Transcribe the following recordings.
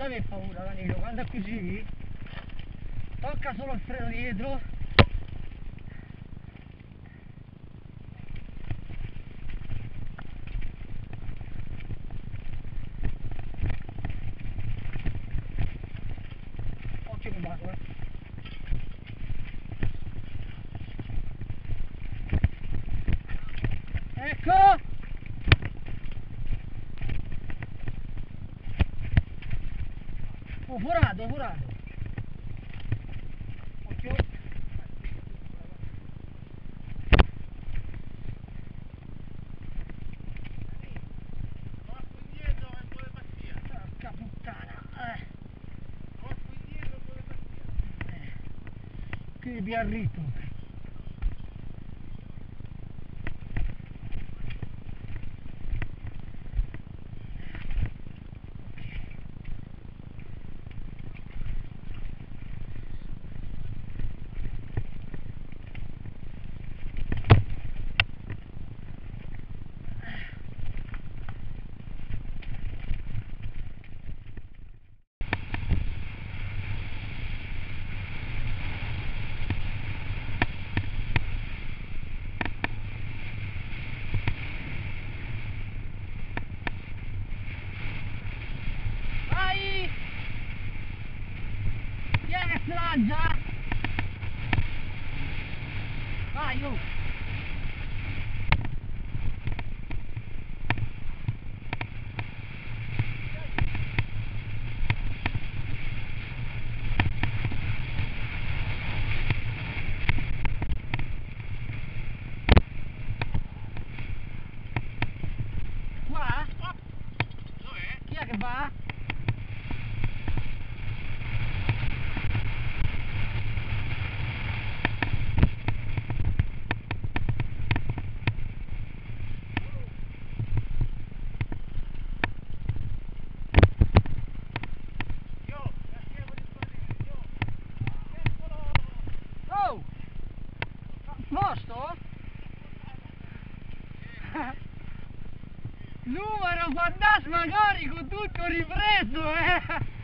ci avevi paura Danilo, quando è così, tocca solo il freno dietro. Eh. Ecco! Eh. Qui you. Numero fantasmagorico tutto ripreso, eh!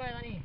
มาแล้วนี่